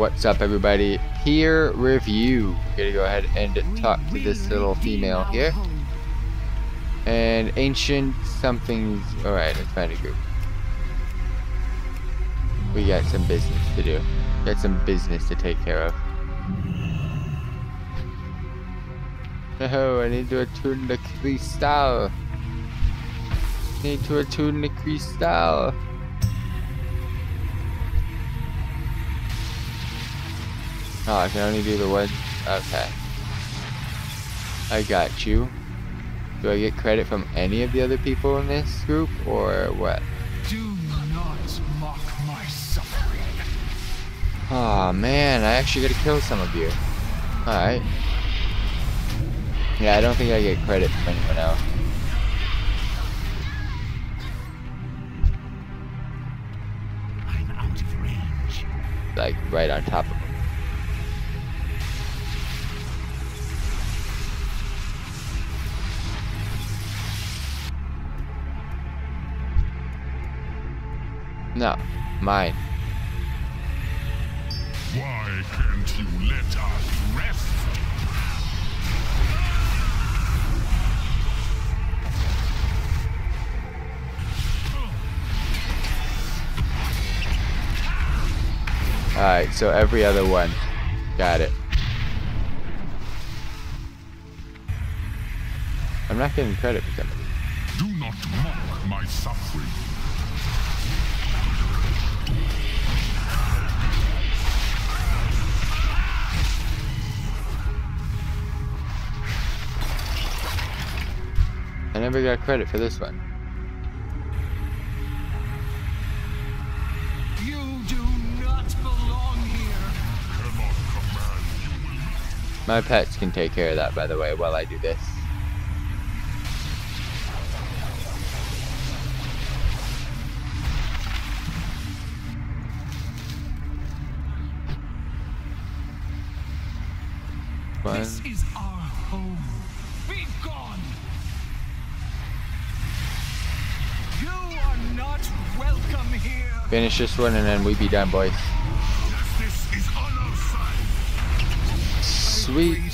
What's up everybody? Peer review. We're Gonna go ahead and talk to this little female here. And ancient something's alright, let's find a group. We got some business to do. Got some business to take care of. Oh, I need to attune the crystal. Need to attune the crystal. Oh, I can only do the one. Okay. I got you. Do I get credit from any of the other people in this group, or what? Do not mock my suffering. Oh man, I actually gotta kill some of you. Alright. Yeah, I don't think I get credit from anyone else. I'm out of range. Like, right on top of them. No, mine. Why can't you let us rest? Alright, so every other one. Got it. I'm not getting credit for some of these. Do not mock my suffering. Never got credit for this one. You do not belong here. Cannot command you My pets can take care of that, by the way, while I do this. One. This is our home. Finish this one and then we be done, boys. Justice is on our side. Sweet.